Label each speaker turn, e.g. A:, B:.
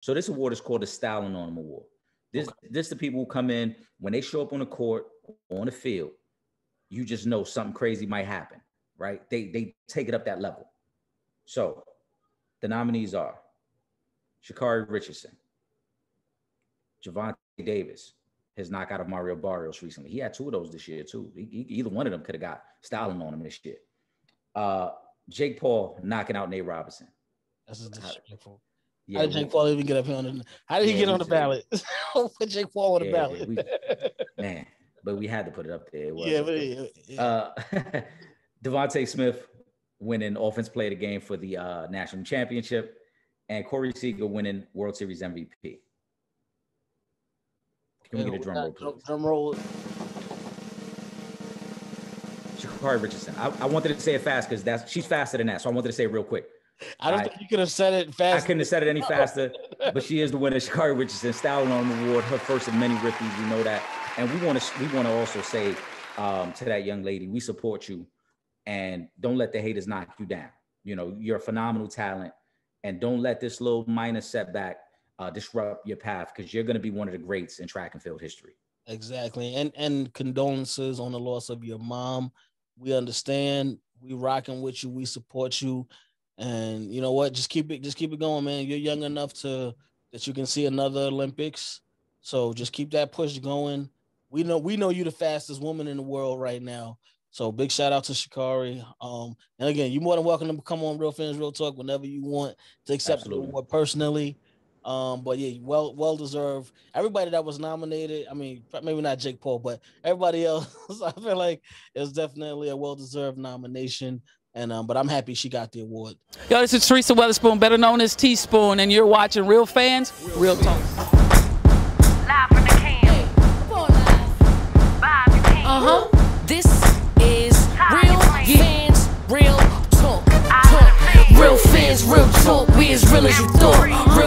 A: So this award is called the Styling on Them Award. This okay. this the people who come in when they show up on the court on the field. You just know something crazy might happen, right? They they take it up that level. So the nominees are Sha'Carri Richardson, Gervonta Davis, his knockout of Mario Barrios recently. He had two of those this year too. He, he, either one of them could have got styling on him this year. Uh, Jake Paul knocking out Nate Robinson.
B: That's disrespectful. Yeah, how did Jake Paul even get up here on the? How did he yeah, get on the ballot? Put Jake Paul on the ballot.
A: We, man, but we had to put it up there.
B: yeah, but yeah.
A: Uh, DeVonta Smith winning Offense Play of the Game for the uh, national championship, and Corey Seager winning World Series MVP. Can we get a drum roll, please?
B: Drum roll.
A: Sha'Carri Richardson. I, I wanted to say it fast because that's she's faster than that, so I wanted to say it real quick.
B: I don't I, think you could have said it fast.
A: I couldn't have said it any faster, but she is the winner. Sha'Carri Richardson, on the Award, her first of many rookies. We know that, and we want to we want to also say um, to that young lady, we support you, and don't let the haters knock you down. You know, you're a phenomenal talent, and don't let this little minor setback uh, disrupt your path because you're going to be one of the greats in track and field history.
B: Exactly, and and condolences on the loss of your mom. We understand. We rocking with you. We support you, and you know what? Just keep it. Just keep it going, man. You're young enough to that you can see another Olympics. So just keep that push going. We know we know you're the fastest woman in the world right now. So big shout out to Sha'Carri. Um, and again, you're more than welcome to come on Real Fans Real Talk whenever you want to accept Absolutely. the award personally. Um, but yeah, well, well deserved. Everybody that was nominated, I mean, maybe not Jake Paul, but everybody else, I feel like it's definitely a well deserved nomination. And um, but I'm happy she got the award.
C: Yo, this is Teresa Weatherspoon, better known as Teaspoon, and you're watching Real Fans, Real Talk.
D: Uh huh. This is Real Fans, Real Talk. Talk. Real fans, real talk. We as real as you thought. Real